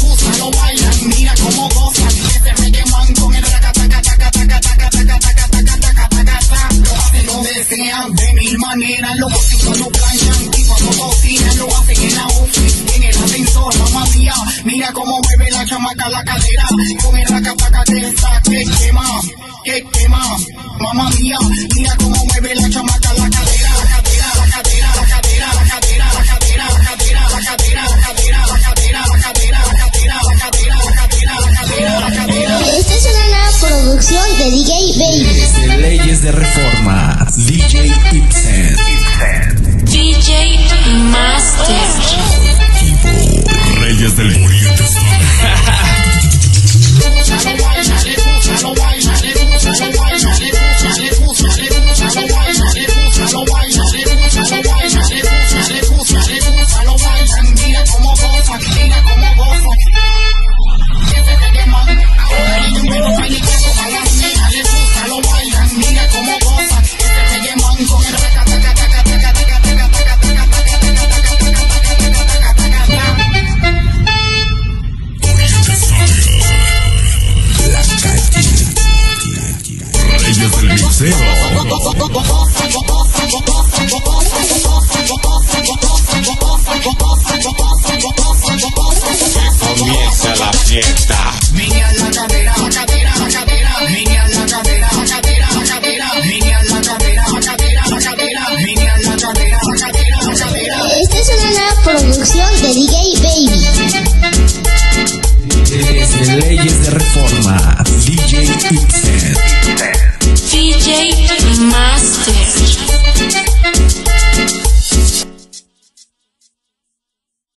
Gusta, lo. Lo lo de mil maneras, lo cuando planchan y cuando cocinan, lo hacen en la en el ascensor, mamá mía. Mira cómo mueve la chamaca la cadera, con el taca que quema, que quema. Mamá mía, mira cómo mueve la de Reforma, DJ Salseo. Comienza la fiesta. Niña la cadera, cadera, cadera. Niña la cadera, cadera, cadera. Niña la cadera, cadera, cadera. Niña la cadera, cadera, cadera. Esta es una nueva producción de DJ Baby. Desde Leyes de Reforma, DJ Itz.